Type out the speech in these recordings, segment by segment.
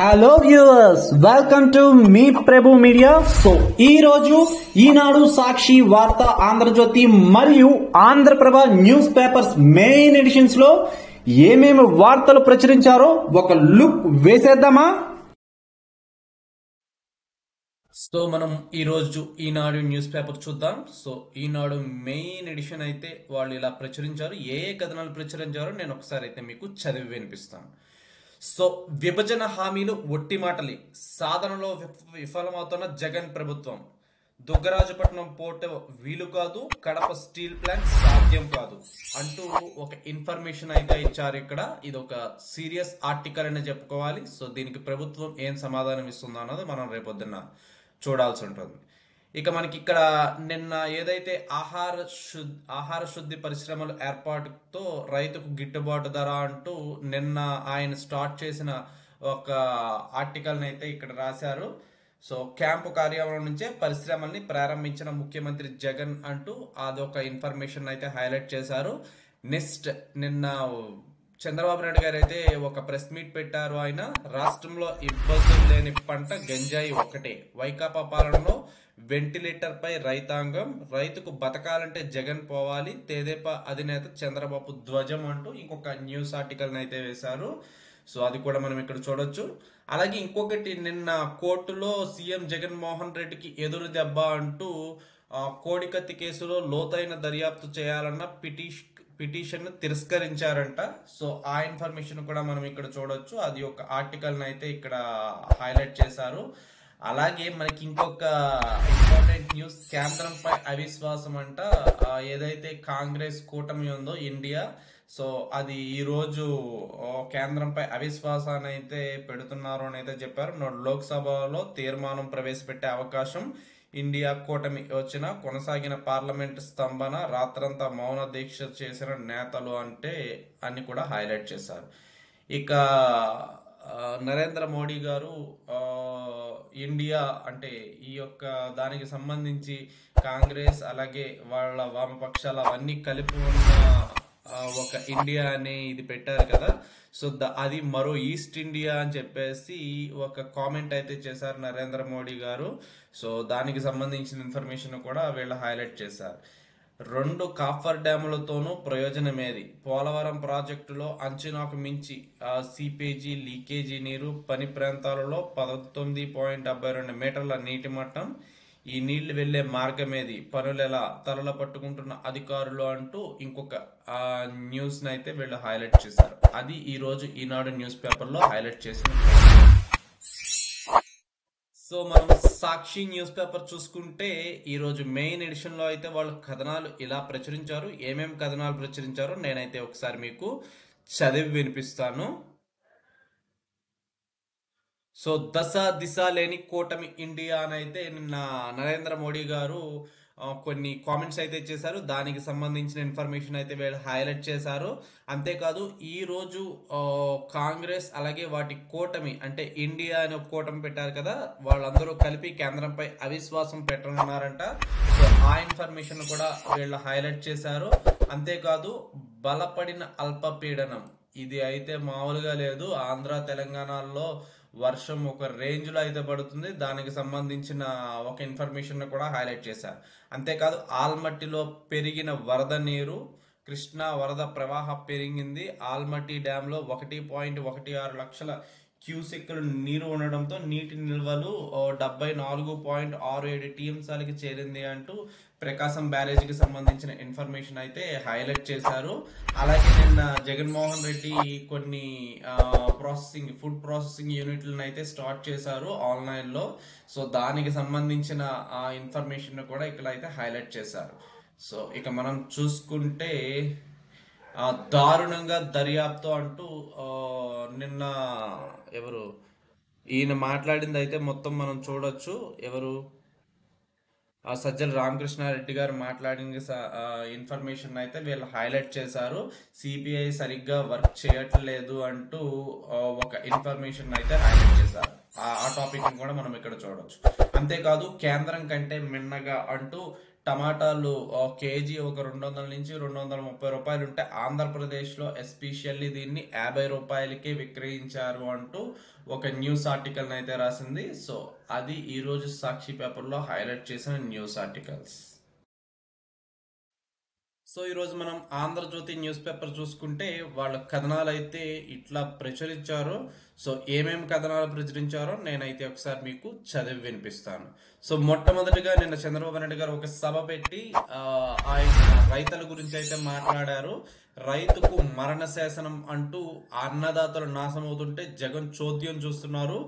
Hello viewers welcome to మీ Prabhu media so ఈ రోజు ఈనాడు సాక్షి వార్త ఆంధ్రజ్యోతి మరియు ఆంధ్రప్రభ న్యూస్ పేపర్స్ మెయిన్ ఎడిషన్స్లో ఏమేమి వార్తలు ప్రచురించారో ఒక లుక్ వేసేద్దామా? సో మనం ఈ రోజు ఈనాడు న్యూస్ పేపర్ చూద్దాం. సో ఈనాడు మెయిన్ ఎడిషన్ అయితే వాళ్ళు ఇలా ప్రచురించారు. ఏ ఏ కథనాలు ప్రచురించారో నేను ఒకసారి అయితే మీకు చదివి వినిపిస్తాను. సో విభజన హామీలు ఒట్టి మాటలే. సాధనలో విఫలమవుతున్న జగన్ ప్రభుత్వం. దుగ్గరాజపట్నం పోర్ట్ వీలు కాదు కడప స్టీల్ ప్లాంట్ సాధ్యం కాదు. అంటూ ఒక ఇన్ఫర్మేషన్ అయితే ఇచ్చారు ఇక్కడ. ఇది ఒక సీరియస్ ఆర్టికల్ అనే చెప్పుకోవాలి. సో దీనికి ప్రభుత్వం ఏం సమాధానం ఇస్తుందో అన్నది మనం రేపొద్దున చూడాల్సి ఉంటుంది. ఇక మనకి ఇక్కడ నిన్న ఏదైతే ఆహార శుద్ధి ఆహార శుద్ధి పరిశ్రమల ఏర్పాటుతో రైతుకు గిట్టుబాటు ధర అంటూ నిన్న ఆయన స్టార్ట్ చేసిన ఒక ఆర్టికల్ని అయితే ఇక్కడ రాశారు. సో క్యాంపు కార్యాలయం నుంచే పరిశ్రమల్ని ప్రారంభించిన ముఖ్యమంత్రి జగన్ అంటూ అదొక ఇన్ఫర్మేషన్ అయితే హైలైట్ చేశారు. నెక్స్ట్ నిన్న చంద్రబాబు నాయుడు గారు అయితే ఒక ప్రెస్ మీట్ పెట్టారు ఆయన. రాష్ట్రంలో ఇబ్బందులు లేని పంట గంజాయి ఒకటే. వైకాపా పాలనలో వెంటిలేటర్ పై రైతాంగం రైతుకు బతకాలంటే జగన్ పోవాలి తేదేపా అధినేత చంద్రబాబు ధ్వజం అంటూ ఇంకొక న్యూస్ ఆర్టికల్ అయితే వేశారు. సో అది కూడా మనం ఇక్కడ చూడొచ్చు. అలాగే ఇంకొకటి నిన్న కోర్టులో సీఎం జగన్మోహన్ రెడ్డికి ఎదురు దెబ్బ అంటూ కోడికత్తి కేసులో లోతైన దర్యాప్తు చేయాలన్న పిటిష్ పిటిషన్ తిరస్కరించారంట. సో ఆ ఇన్ఫర్మేషన్ కూడా మనం ఇక్కడ చూడొచ్చు. అది ఒక ఆర్టికల్ని అయితే ఇక్కడ హైలైట్ చేశారు. అలాగే మనకి ఇంకొక ఇంపార్టెంట్ న్యూస్ కేంద్రంపై అవిశ్వాసం అంట. ఏదైతే కాంగ్రెస్ కూటమి ఉందో ఇండియా సో అది ఈరోజు కేంద్రంపై అవిశ్వాసాన్ని అయితే పెడుతున్నారు అని అయితే చెప్పారు. నో- లోక్సభలో తీర్మానం ప్రవేశపెట్టే అవకాశం ఇండియా కూటమి వచ్చిన కొనసాగిన పార్లమెంట్ స్తంభన రాత్రంతా మౌన దీక్ష చేసిన నేతలు అంటే అని కూడా హైలైట్ చేశారు. ఇక నరేంద్ర మోడీ గారు ఇండియా అంటే ఈ యొక్క దానికి సంబంధించి కాంగ్రెస్ అలాగే వాళ్ళ వామపక్షాలు అవన్నీ కలిపి ఉన్న ఒక ఇండియా అనే ఇది పెట్టారు కదా. సో ద- అది మరో ఈస్ట్ ఇండియా అని చెప్పేసి ఒక కామెంట్ అయితే చేశారు నరేంద్ర మోడీ గారు. సో దానికి సంబంధించిన ఇన్ఫర్మేషన్ కూడా వీళ్ళు హైలైట్ చేశారు. రెండు కాఫర్ డ్యాములతోనూ ప్రయోజనమేది. పోలవరం ప్రాజెక్టులో అంచనాకు మించి సిపేజీ లీకేజీ నీరు పని ప్రాంతాలలో పంతొమ్మిది పాయింట్ డెబ్బై రెండు మీటర్ల నీటి మట్టం ఈ నీళ్ళు వెళ్ళే మార్గమేది. పనులెలా తలల పట్టుకుంటున్న అధికారులు అంటూ ఇంకొక న్యూస్ని అయితే వీళ్ళు హైలైట్ చేశారు. అది ఈ రోజు ఈనాడు న్యూస్ పేపర్లో హైలైట్ చేసిన సో మనం సాక్షి న్యూస్ పేపర్ చూసుకుంటే ఈరోజు మెయిన్ ఎడిషన్లో అయితే వాళ్ళు కథనాలు ఇలా ప్రచురించారు. ఏమేమి కథనాలు ప్రచురించారో నేనైతే ఒకసారి మీకు చదివి వినిపిస్తాను. సో దశ దిశ లేని కూటమి ఇండియా అని అయితే నిన్న నరేంద్ర మోడీ గారు కొన్ని కామెంట్స్ అయితే చేశారు దానికి సంబంధించిన ఇన్ఫర్మేషన్ అయితే వీళ్ళు హైలైట్ చేశారు. అంతేకాదు ఈరోజు కాంగ్రెస్ అలాగే వాటి కూటమి అంటే ఇండియా అనే కూటమి పెట్టారు కదా వాళ్ళందరూ కలిపి కేంద్రంపై అవిశ్వాసం పెట్టనున్నారంట. సో ఆ ఇన్ఫర్మేషన్ కూడా వీళ్ళు హైలైట్ చేశారు. అంతేకాదు బలపడిన అల్పపీడనం. ఇది అయితే మామూలుగా లేదు. ఆంధ్ర తెలంగాణలో వర్షం ఒక రేంజ్లో అయితే పడుతుంది. దానికి సంబంధించిన ఒక ఇన్ఫర్మేషన్ కూడా హైలైట్ చేశారు అంతేకాదు ఆల్మట్టిలో పెరిగిన వరద నీరు కృష్ణా వరద ప్రవాహం పెరిగింది. ఆల్మట్టి డ్యాంలో ఒకటి పాయింట్ ఒకటి ఆరు లక్షల క్యూసెక్కులు నీరు ఉండడంతో నీటి నిల్వలు డెబ్బై నాలుగు పాయింట్ ఆరు ఏడు టీఎంసాలకి చేరింది అంటూ ప్రకాశం బ్యారేజ్కి సంబంధించిన ఇన్ఫర్మేషన్ అయితే హైలైట్ చేశారు. అలాగే నిన్న జగన్మోహన్ రెడ్డి కొన్ని ప్రాసెసింగ్ ఫుడ్ ప్రాసెసింగ్ యూనిట్లను అయితే స్టార్ట్ చేశారు ఆన్లైన్లో సో దానికి సంబంధించిన ఆ ఇన్ఫర్మేషన్ కూడా ఇక్కడ అయితే హైలైట్ చేశారు. సో ఇక మనం చూసుకుంటే దారుణంగా దర్యాప్తు అంటూ నిన్న ఎవరు? ఈయన మాట్లాడింది అయితే మొత్తం మనం చూడొచ్చు. ఎవరు? ఆ సజ్జల రామకృష్ణారెడ్డి గారు మాట్లాడిన స- ఇన్ఫర్మేషన్ అయితే వీళ్ళు హైలైట్ చేశారు. సిబిఐ సరిగ్గా వర్క్ చేయట్లేదు అంటూ ఒక ఇన్ఫర్మేషన్ అయితే హైలైట్ చేశారు. ఆ- ఆ టాపిక్ కూడా మనం ఇక్కడ చూడొచ్చు. అంతేకాదు కేంద్రం కంటే మిన్నగా అంటూ టమాటాలు కేజీ ఒక రెండు వందల నుంచి రెండు వందల ముప్పై రూపాయలు ఉంటే ఆంధ్రప్రదేశ్లో ఎస్పెషల్లీ దీన్ని యాభై రూపాయలకే విక్రయించారు అంటూ ఒక న్యూస్ ఆర్టికల్ అయితే రాసింది. సో అది ఈరోజు సాక్షి పేపర్లో హైలైట్ చేసిన న్యూస్ ఆర్టికల్స్. సో ఈరోజు మనం ఆంధ్రజ్యోతి న్యూస్ పేపర్ చూసుకుంటే వాళ్ళ కథనాలు అయితే ఇట్లా ప్రచురించారు. సో ఏమేమి కథనాలు ప్రచురించారో నేనైతే ఒకసారి మీకు చదివి వినిపిస్తాను. సో మొట్టమొదటిగా నిన్న చంద్రబాబు నాయుడు గారు ఒక సభ పెట్టి ఆయన రైతుల గురించి అయితే మాట్లాడారు. రైతుకు మరణ శాసనం అంటూ అన్నదాతలు నాశమవుతుంటే జగన్ చోద్యం చూస్తున్నారు.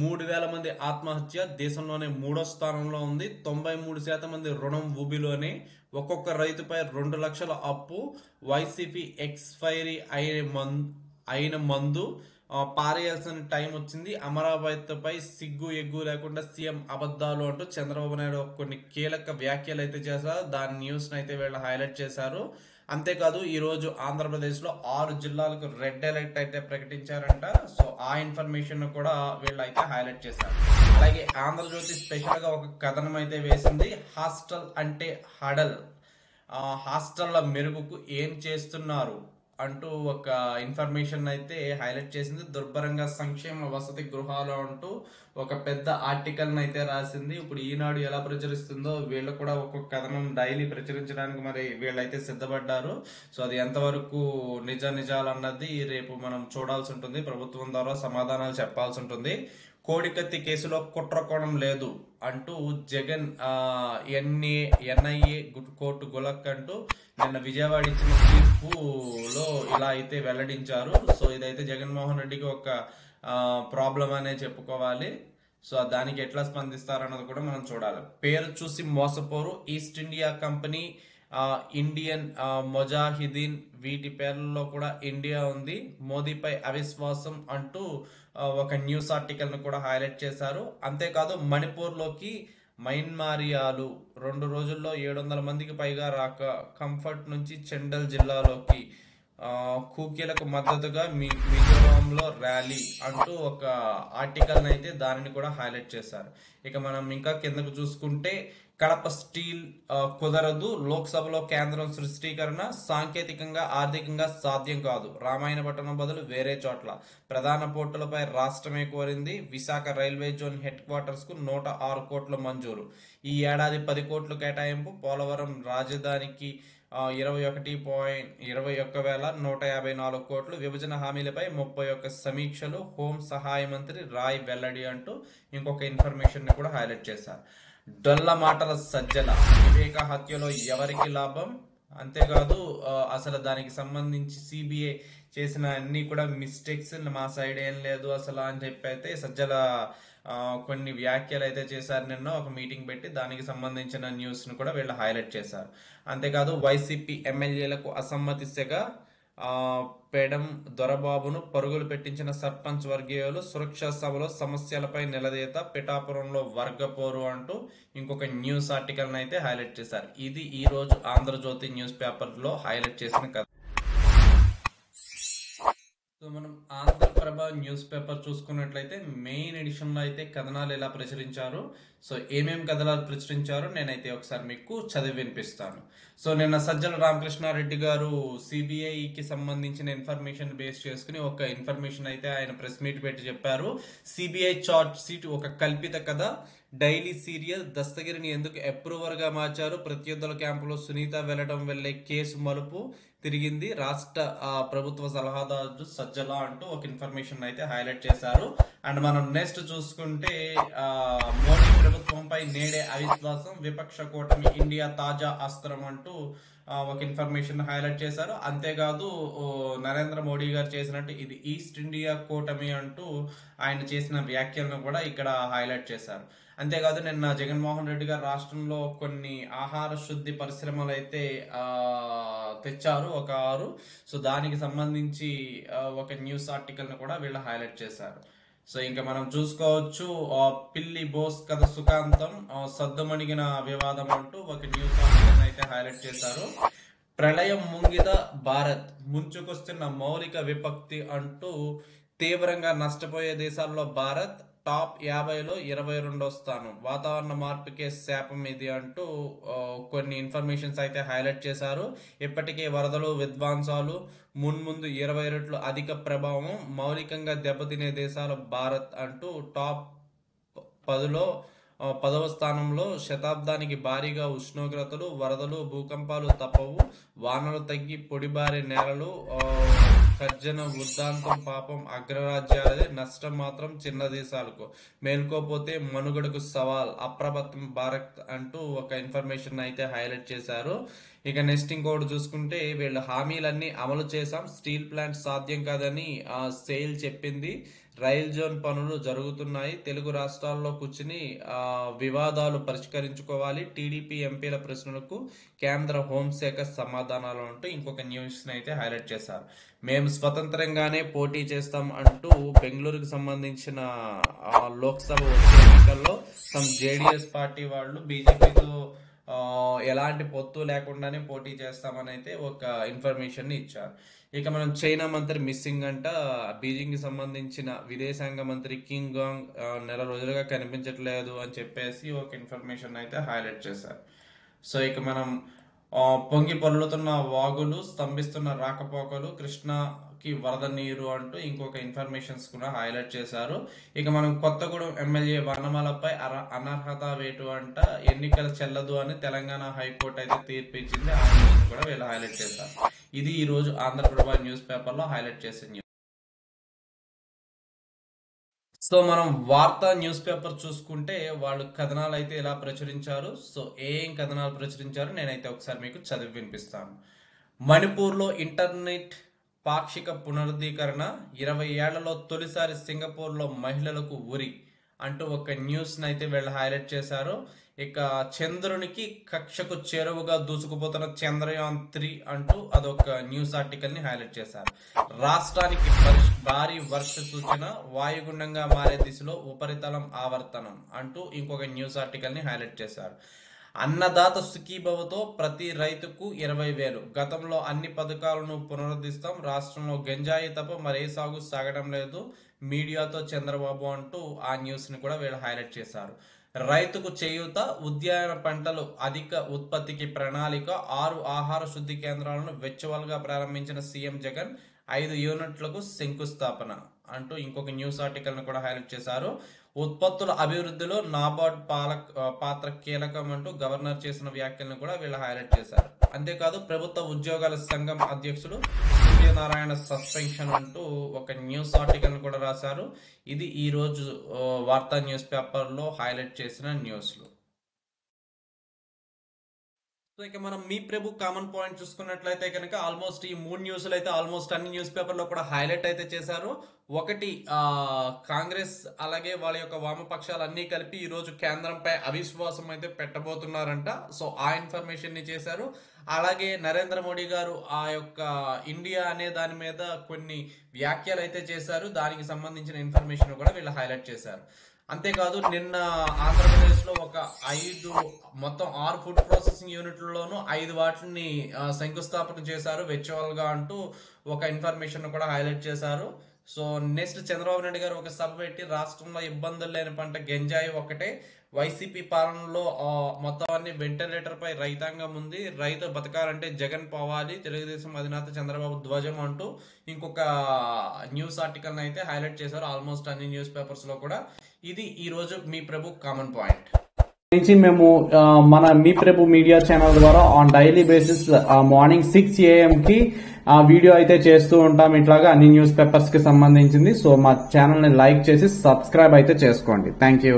మూడు వేల మంది ఆత్మహత్య దేశంలోనే మూడో స్థానంలో ఉంది. తొంభై మూడు శాతం మంది రుణం ఊబిలోనే ఒక్కొక్క రైతుపై రెండు లక్షల అప్పు. వైసీపీ ఎక్స్పైరీ అయిన మందు అయిన మందు పారేయాల్సిన టైం వచ్చింది. అమరావతిపై సిగ్గు ఎగ్గు లేకుండా సీఎం అబద్ధాలు అంటూ చంద్రబాబు నాయుడు కొన్ని కీలక వ్యాఖ్యలు అయితే చేశారు. దాని న్యూస్ని అయితే వీళ్ళు హైలైట్ చేశారు. అంతేకాదు ఈరోజు ఆంధ్రప్రదేశ్లో ఆరు జిల్లాలకు రెడ్ అలర్ట్ అయితే ప్రకటించారంట. సో ఆ ఇన్ఫర్మేషన్ కూడా వీళ్ళు అయితే హైలైట్ చేశారు. అలాగే ఆంధ్రజ్యోతి స్పెషల్గా ఒక కథనం అయితే వేసింది. హాస్టల్ అంటే హడల్. హాస్టల్ల మెరుగుకు ఏం చేస్తున్నారు? అంటూ ఒక ఇన్ఫర్మేషన్ అయితే హైలైట్ చేసింది. దుర్భరంగా సంక్షేమ వసతి గృహాలు అంటూ ఒక పెద్ద ఆర్టికల్ అయితే రాసింది. ఇప్పుడు ఈనాడు ఎలా ప్రచురిస్తుందో వీళ్ళు కూడా ఒక్కొక్క కథనం డైలీ ప్రచురించడానికి మరి వీళ్ళైతే సిద్ధపడ్డారు. సో అది ఎంతవరకు నిజ నిజాలు అన్నది రేపు మనం చూడాల్సి ఉంటుంది. ప్రభుత్వం ద్వారా సమాధానాలు చెప్పాల్సి ఉంటుంది. కోడికత్తి కేసులో కుట్రకోణం లేదు. అంటూ జగన్ ఎన్ఏ ఎన్ఐఏ కోర్టు గులక్ అంటూ నిన్న విజయవాడ ఇచ్చిన తీర్పులో ఇలా అయితే వెల్లడించారు. సో ఇదైతే జగన్మోహన్ రెడ్డికి ఒక ప్రాబ్లం అనే చెప్పుకోవాలి. సో దానికి ఎట్లా స్పందిస్తారన్నది కూడా మనం చూడాలి. పేరు చూసి మోసపోరు. East India company Indian Mujahideen వీటి పేర్లలో కూడా ఇండియా ఉంది. మోదీపై అవిశ్వాసం అంటూ ఒక న్యూస్ ఆర్టికల్ను కూడా హైలైట్ చేశారు. అంతేకాదు మణిపూర్లోకి మైన్మారియాలు రెండు రోజుల్లో ఏడు వందల మందికి పైగా రాక కంఫర్ట్ నుంచి చెండల్ జిల్లాలోకి కూకీలకు మద్దతుగా మీ మిజోరాంలో ర్యాలీ అంటూ ఒక ఆర్టికల్ అయితే దానిని కూడా హైలైట్ చేశారు. ఇక మనం ఇంకా కిందకు చూసుకుంటే కడప స్టీల్ కుదరదు. లోక్సభలో కేంద్రం సృష్టీకరణ సాంకేతికంగా ఆర్థికంగా సాధ్యం కాదు. రామాయణపట్నం బదులు వేరే చోట్ల. ప్రధాన పోర్టులపై రాష్ట్రమే కోరింది విశాఖ రైల్వే జోన్ హెడ్ క్వార్టర్స్కు నూట ఆరు కోట్ల మంజూరు. ఈ ఏడాది పది కోట్లు కేటాయింపు పోలవరం రాజధానికి ఇరవై ఒకటి పాయింట్ ఇరవై ఒక్క వేల నూట యాభై నాలుగు కోట్లు. విభజన హామీలపై ముప్పై ఒక్క సమీక్షలు. హోం సహాయ మంత్రి రాయ్ వెల్లడి అంటూ ఇంకొక ఇన్ఫర్మేషన్ని కూడా హైలైట్ చేశారు. డొల్ల మాటల సజ్జల వివేక హత్యలో ఎవరికి లాభం? అంతేకాదు అసలు దానికి సంబంధించి సిబిఐ చేసిన అన్ని కూడా మిస్టేక్స్ మా సైడ్ ఏం లేదు అసలు అని చెప్పి అయితే సజ్జల కొన్ని వ్యాఖ్యలు అయితే చేశారు నిన్న. ఒక మీటింగ్ పెట్టి దానికి సంబంధించిన న్యూస్ను కూడా వీళ్ళు హైలైట్ చేశారు. అంతేకాదు వైసీపీ ఎమ్మెల్యేలకు అసమ్మతిస్తగా పెడం దొరబాబును పరుగులు పెట్టించిన సర్పంచ్ వర్గీయులు సురక్షా సభలో సమస్యలపై నిలదీత పిఠాపురంలో వర్గపోరు అంటూ ఇంకొక న్యూస్ ఆర్టికల్ని అయితే హైలైట్ చేశారు. ఇది ఈ రోజు ఆంధ్రజ్యోతి న్యూస్ పేపర్లో హైలైట్ చేసిన కథ. సో మనం ఆంధ్రప్రభ న్యూస్ పేపర్ చూసుకున్నట్లయితే మెయిన్ ఎడిషన్లో అయితే కథనాలు ఎలా ప్రచురించారు? సో ఏమేమి కథనాలు ప్రచురించారో నేనైతే ఒకసారి మీకు చదివి వినిపిస్తాను. సో నిన్న సజ్జల రామకృష్ణారెడ్డి గారు సిబిఐకి సంబంధించిన ఇన్ఫర్మేషన్ బేస్ చేసుకుని ఒక ఇన్ఫర్మేషన్ అయితే ఆయన ప్రెస్ మీట్ పెట్టి చెప్పారు. సిబిఐ చార్జ్ షీట్ ఒక కల్పిత కథ డైలీ సీరియల్ దస్తగిరిని ఎందుకు అప్రూవర్గా మార్చారు? ప్రత్యర్థుల క్యాంపులో సునీత వెళ్ళడం వెళ్ళే కేసు మలుపు తిరిగింది. రాష్ట్ర ప్రభుత్వ సలహాదారు సజ్జల అంటూ ఒక ఇన్ఫర్మేషన్ అయితే హైలైట్ చేశారు. అండ్ మనం నెక్స్ట్ చూసుకుంటే మోడీ ప్రభుత్వంపై నేడే అవిశ్వాసం విపక్ష కూటమి ఇండియా తాజా అస్త్రం అంటూ ఒక ఇన్ఫర్మేషన్ హైలైట్ చేశారు. అంతేకాదు నరేంద్ర మోడీ గారు చేసినట్టు ఇది ఈస్ట్ ఇండియా కూటమి అంటూ ఆయన చేసిన వ్యాఖ్యలను కూడా ఇక్కడ హైలైట్ చేశారు. అంతేకాదు నిన్న జగన్మోహన్ రెడ్డి గారు రాష్ట్రంలో కొన్ని ఆహార శుద్ధి పరిశ్రమలు అయితే తెచ్చారు ఒక ఆరు. సో దానికి సంబంధించి ఒక న్యూస్ ఆర్టికల్ను కూడా వీళ్ళు హైలైట్ చేశారు. సో ఇంకా మనం చూసుకోవచ్చు పిల్లి బోస్ కథ సుఖాంతం సద్దుమణిగిన వివాదం అంటూ ఒక న్యూస్ ఆర్టికల్ అయితే హైలైట్ చేశారు. ప్రళయం ముంగిద భారత్ ముంచుకొస్తున్న మౌలిక విపక్తి అంటూ తీవ్రంగా నష్టపోయే దేశాల్లో భారత్ టాప్ యాభైలో ఇరవై రెండో స్థానం. వాతావరణ మార్పుకే శాపం ఇది అంటూ కొన్ని ఇన్ఫర్మేషన్స్ అయితే హైలైట్ చేశారు. ఇప్పటికే వరదలు విధ్వంసాలు మున్ముందు ఇరవై రెట్లు అధిక ప్రభావం మౌలికంగా దెబ్బతినే దేశాలు భారత్ అంటూ టాప్ పదిలో పదవ స్థానంలో శతాబ్దానికి భారీగా ఉష్ణోగ్రతలు వరదలు భూకంపాలు తప్పవు వానలు తగ్గి పొడిబారే నేలలు ఆ, వృద్ధాంతం పాపం అగ్రరాజ్యాలదే నష్టం మాత్రం చిన్న దేశాలకు మేల్కోపోతే మనుగడకు సవాల్ అప్రమత్తం భారత్ అంటూ ఒక ఇన్ఫర్మేషన్ అయితే హైలైట్ చేశారు. ఇక నెక్స్ట్ ఇంకోటి చూసుకుంటే వీళ్ళ హామీలన్నీ అమలు చేశాం. స్టీల్ ప్లాంట్ సాధ్యం కాదని ఆ చెప్పింది. రైల్ జోన్ పనులు జరుగుతున్నాయి. తెలుగు రాష్ట్రాల్లో కూర్చుని వివాదాలు పరిష్కరించుకోవాలి. టీడీపీ ఎంపీల ప్రశ్నలకు కేంద్ర హోంశాఖ సమాధానాలు అంటూ ఇంకొక న్యూస్ని అయితే హైలైట్ చేశారు. మేము స్వతంత్రంగానే పోటీ చేస్తాం అంటూ బెంగళూరుకు సంబంధించిన లోక్సభ ఎన్నికల్లో తమ జేడిఎస్ పార్టీ వాళ్ళు బీజేపీతో ఎలాంటి పొత్తు లేకుండానే పోటీ చేస్తామని అయితే ఒక ఇన్ఫర్మేషన్ని ఇచ్చారు. ఇక మనం చైనా మంత్రి మిస్సింగ్ అంట. బీజింగ్కి సంబంధించిన విదేశాంగ మంత్రి కింగ్ గాంగ్ నెల రోజులుగా కనిపించట్లేదు అని చెప్పేసి ఒక ఇన్ఫర్మేషన్ అయితే హైలైట్ చేశారు. సో ఇక మనం పొంగి పొర్లుతున్న వాగులు స్తంభిస్తున్న రాకపోకలు కృష్ణకి వరద నీరు అంటూ ఇంకొక ఇన్ఫర్మేషన్స్ కూడా హైలైట్ చేశారు. ఇక మనం కొత్తగూడెం ఎమ్మెల్యే వర్ణమాలపై అనర్హత వేటు అంట. ఎన్నికలు చెల్లదు అని తెలంగాణ హైకోర్టు అయితే తీర్పు ఇచ్చింది ఆ కూడా వీళ్ళు హైలైట్ చేశారు. ఇది ఈరోజు ఆంధ్రప్రభ న్యూస్ పేపర్లో హైలైట్ చేసిన న్యూస్. సో మనం వార్త న్యూస్ పేపర్ చూసుకుంటే వాళ్ళు కథనాలు అయితే ఎలా ప్రచురించారు సో ఏం కథనాలు ప్రచురించారు నేనైతే ఒకసారి మీకు చదివి వినిపిస్తాను. మణిపూర్లో ఇంటర్నెట్ పాక్షిక పునరుద్ధీకరణ ఇరవై ఏళ్ళలో తొలిసారి సింగపూర్లో మహిళలకు ఉరి అంటూ ఒక న్యూస్ని అయితే వీళ్ళు హైలైట్ చేశారు. ఇక చంద్రునికి కక్షకు చేరువగా దూసుకుపోతున్న చంద్రయాన్ త్రీ అంటూ అదొక న్యూస్ ఆర్టికల్ని హైలైట్ చేశారు. రాష్ట్రానికి భారీ వర్ష సూచన వాయుగుండంగా మారే దిశలో ఉపరితలం ఆవర్తనం అంటూ ఇంకొక న్యూస్ ఆర్టికల్ని హైలైట్ చేశారు. అన్నదాత సుఖీభవతో ప్రతి రైతుకు ఇరవై వేలు. గతంలో అన్ని పథకాలను పునరుద్ధరిస్తాం రాష్ట్రంలో గంజాయి తప్ప మరే సాగు సాగడం లేదు మీడియాతో చంద్రబాబు అంటూ ఆ న్యూస్ని కూడా వీళ్ళు హైలైట్ చేశారు. రైతుకు చేయూత ఉద్యాన పంటలు అధిక ఉత్పత్తికి ప్రణాళిక ఆరు ఆహార శుద్ధి కేంద్రాలను వెచ్చువల్గా ప్రారంభించిన సీఎం జగన్ ఐదు యూనిట్లకు శంకుస్థాపన అంటూ ఇంకొక న్యూస్ ఆర్టికల్ను కూడా హైలైట్ చేశారు. ఉత్పత్తుల అభివృద్ధిలో నాబార్డ్ పాలక పాత్ర కీలకం అంటూ గవర్నర్ చేసిన వ్యాఖ్యలను కూడా వీళ్ళు హైలైట్ చేశారు. అంతేకాదు ప్రభుత్వ ఉద్యోగాల సంఘం అధ్యక్షుడు సూర్యనారాయణ సస్పెన్షన్ అంటూ ఒక న్యూస్ ఆర్టికల్ కూడా రాశారు. ఇది ఈరోజు వార్తా న్యూస్ పేపర్లో హైలైట్ చేసిన న్యూస్లు. సో ఇక మనం మీ ప్రభు కామన్ పాయింట్ చూసుకున్నట్లయితే కనుక ఆల్మోస్ట్ ఈ మూడు న్యూస్లు అయితే ఆల్మోస్ట్ అన్ని న్యూస్ పేపర్లో కూడా హైలైట్ అయితే చేశారు. ఒకటి కాంగ్రెస్ అలాగే వాళ్ళ యొక్క వామపక్షాలు అన్నీ కలిపి ఈరోజు కేంద్రంపై అవిశ్వాసం అయితే పెట్టబోతున్నారంట. సో ఆ ఇన్ఫర్మేషన్ని చేశారు. అలాగే నరేంద్ర మోడీ గారు ఆ యొక్క ఇండియా అనే దాని మీద కొన్ని వ్యాఖ్యలు అయితే చేశారు. దానికి సంబంధించిన ఇన్ఫర్మేషన్ కూడా వీళ్ళు హైలైట్ చేశారు. అంతేకాదు నిన్న ఆంధ్రప్రదేశ్లో ఒక ఐదు మొత్తం ఆరు ఫుడ్ ప్రాసెసింగ్ యూనిట్లలోనూ ఐదు వాటిని శంకుస్థాపన చేశారు. వెర్చువల్గా అంటూ ఒక ఇన్ఫర్మేషన్ కూడా హైలైట్ చేశారు. సో నెక్స్ట్ చంద్రబాబు నాయుడు గారు ఒక సభ పెట్టి రాష్ట్రంలో ఇబ్బందులు లేని పంట గంజాయి ఒకటే. వైసీపీ పాలనలో మొత్తం అన్ని వెంటిలేటర్ పై రైతాంగం ఉంది. రైతు బతకాలంటే జగన్ పోవాలి. తెలుగుదేశం అధినేత చంద్రబాబు ధ్వజం అంటూ ఇంకొక న్యూస్ ఆర్టికల్ అయితే హైలైట్ చేశారు. ఆల్మోస్ట్ అన్ని న్యూస్ పేపర్స్లో కూడా. ఇది ఈ రోజు మీ ప్రభు కామన్ పాయింట్. నుంచి మేము మన మీ ప్రభు మీడియా ఛానల్ ద్వారా on daily basis morning six AM కి ఆ వీడియో అయితే చేస్తూ ఉంటాం. ఇట్లాగా అన్ని న్యూస్ పేపర్స్కి సంబంధించింది. సో మా ఛానల్ని లైక్ చేసి సబ్స్క్రైబ్ అయితే చేసుకోండి. Thank you.